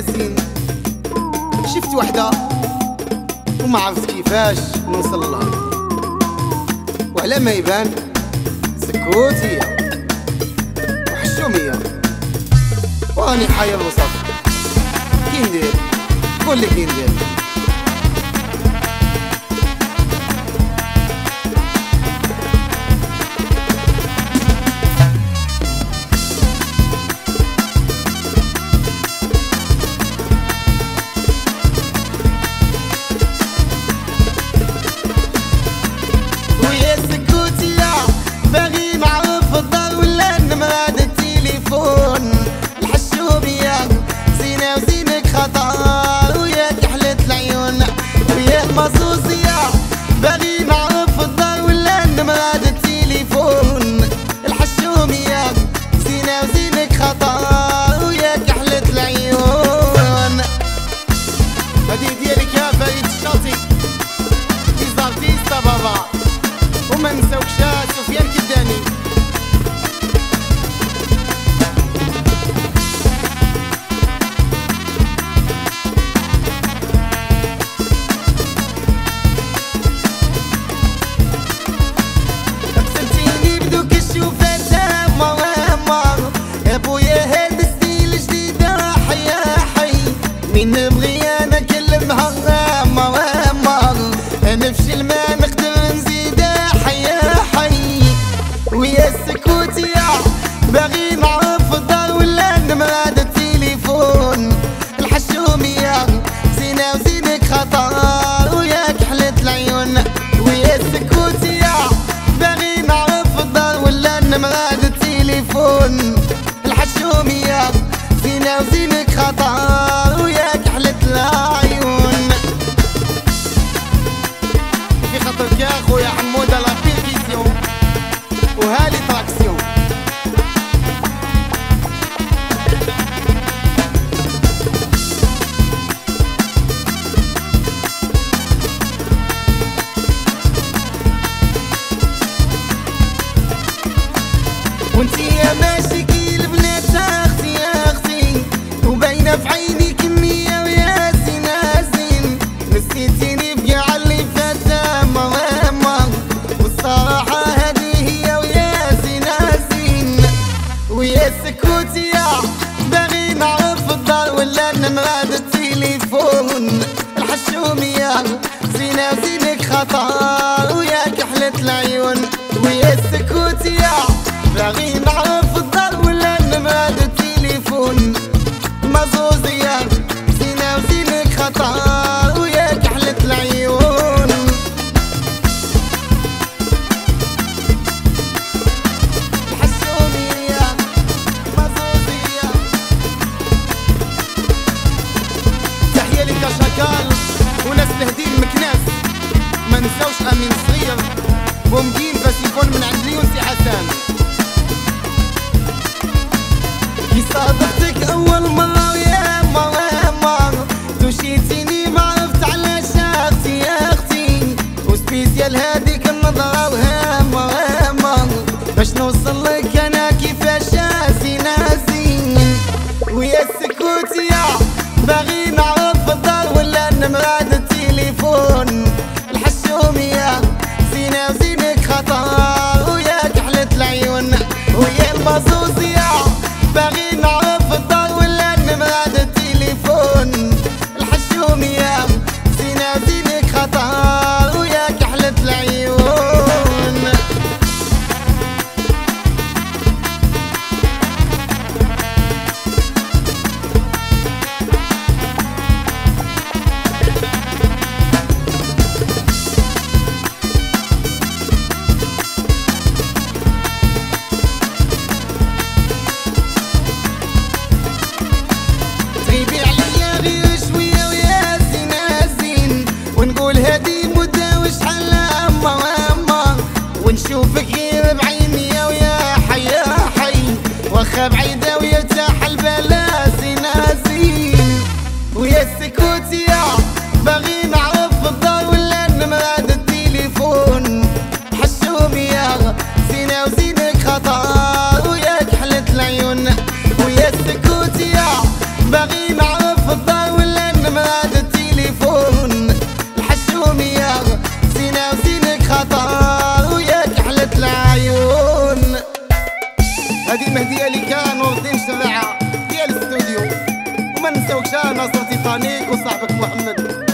ياسين. شفت وحدة وما عرفت كيفاش نوصل لها. وعلى ما يبان سكوتية وحشومية وراني حاير وصف كي ندير؟ قول لي كي ندير. man وانت يا ماشيكي البنات أختي يا أختي. وباينة في عيني كمية ويا سناسين نسيتيني بقاع اللي فات مغامر والصراحة هذه هي ويا سناسين ويا سكوتي يا باغي نعرف الدار ولا نمراد التليفون. الحشوميه زينة زينك خطر. وياك حلت العيون. ويا السكوت يا باغي نعرف الدار ولا نمال التليفون قال هاديك النظرة ضال هما باش نوصل لك أنا كيفاش ناسي ناسي ويا السكوت يا باغي نعرف الدار ولا نمرات. بعيد هذه مهدية اللي كان نور الدين شريعة ديال الاستوديو. وما نساوكش ناصر تيتانيك وصاحبك محمد.